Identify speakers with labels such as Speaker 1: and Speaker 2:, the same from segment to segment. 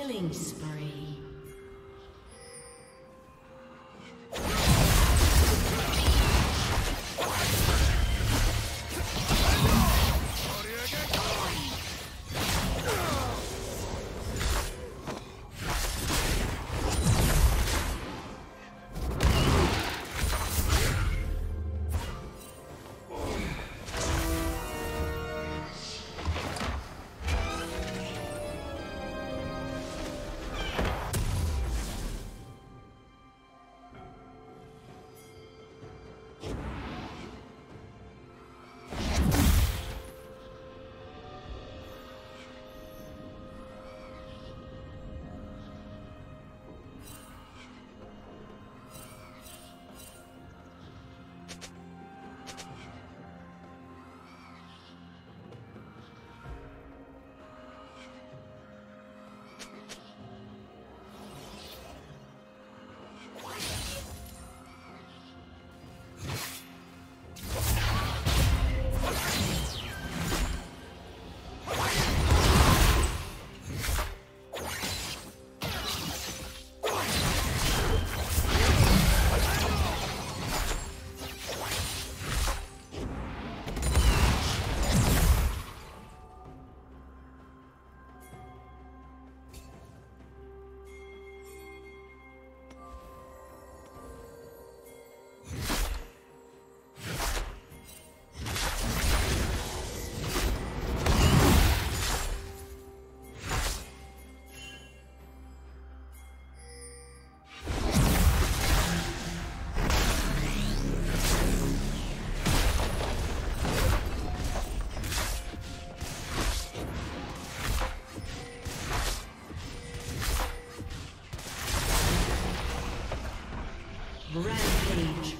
Speaker 1: Killing spree. Rampage.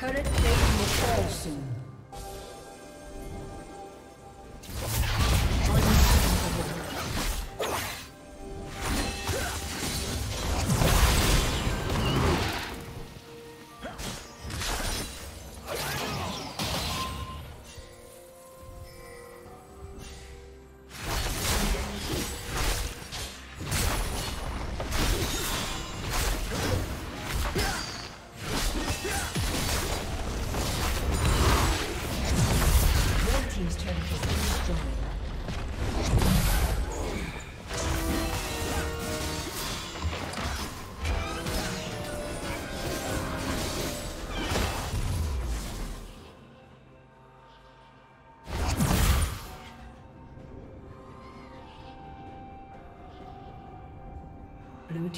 Speaker 1: Turret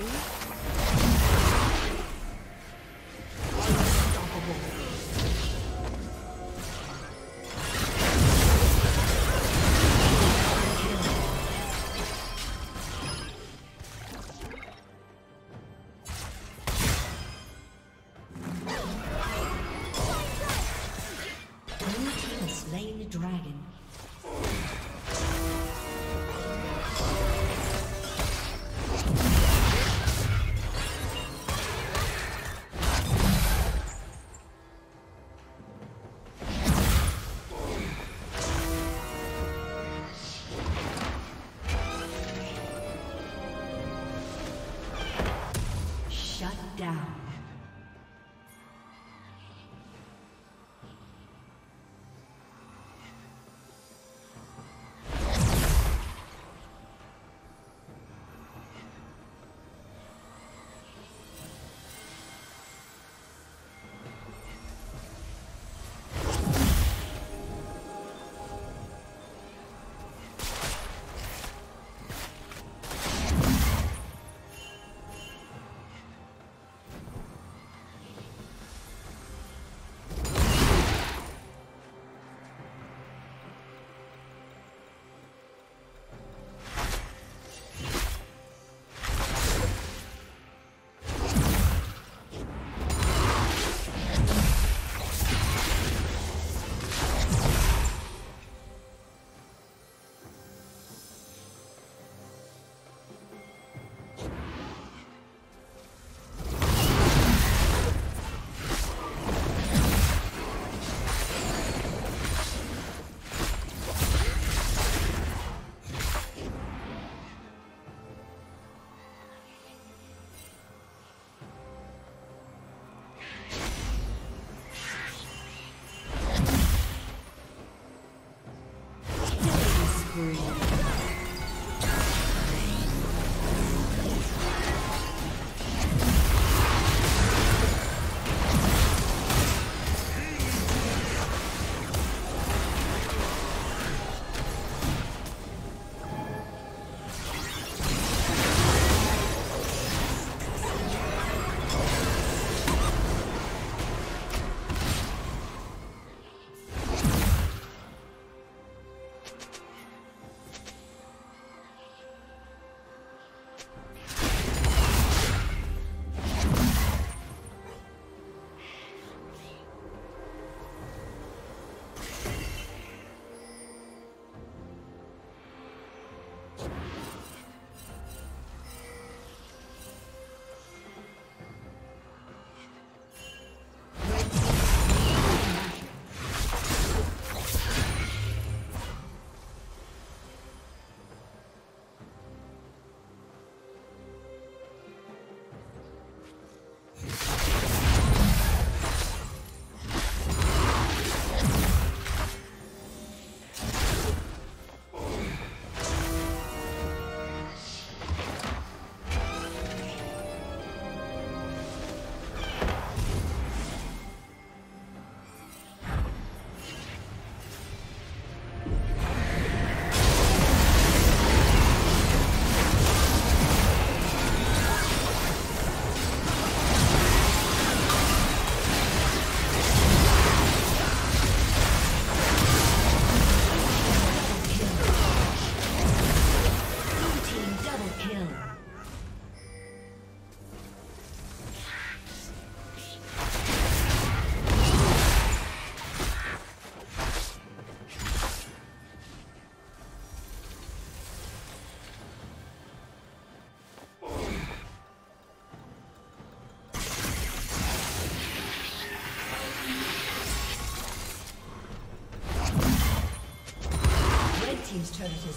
Speaker 1: you?